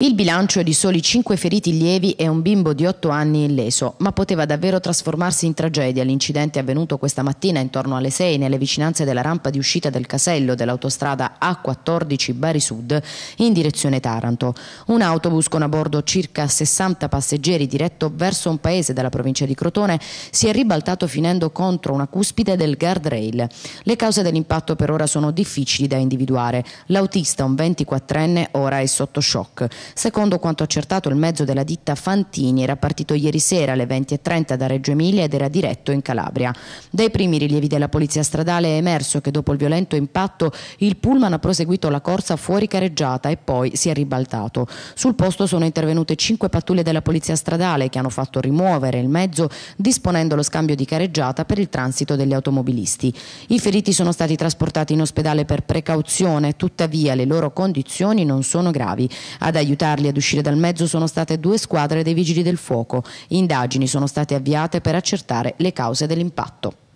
Il bilancio è di soli 5 feriti lievi e un bimbo di 8 anni illeso, ma poteva davvero trasformarsi in tragedia. L'incidente avvenuto questa mattina intorno alle 6 nelle vicinanze della rampa di uscita del casello dell'autostrada A14 Bari Sud in direzione Taranto. Un autobus con a bordo circa 60 passeggeri diretto verso un paese della provincia di Crotone si è ribaltato finendo contro una cuspide del guardrail. Le cause dell'impatto per ora sono difficili da individuare. L'autista, un 24enne, ora è sotto shock. Secondo quanto accertato il mezzo della ditta Fantini era partito ieri sera alle 20.30 da Reggio Emilia ed era diretto in Calabria. Dai primi rilievi della polizia stradale è emerso che dopo il violento impatto il pullman ha proseguito la corsa fuori careggiata e poi si è ribaltato. Sul posto sono intervenute cinque pattuglie della polizia stradale che hanno fatto rimuovere il mezzo disponendo lo scambio di careggiata per il transito degli automobilisti. I feriti sono stati trasportati in ospedale per precauzione, tuttavia le loro condizioni non sono gravi. Ad aiutare aiutarli ad uscire dal mezzo sono state due squadre dei vigili del fuoco. Indagini sono state avviate per accertare le cause dell'impatto.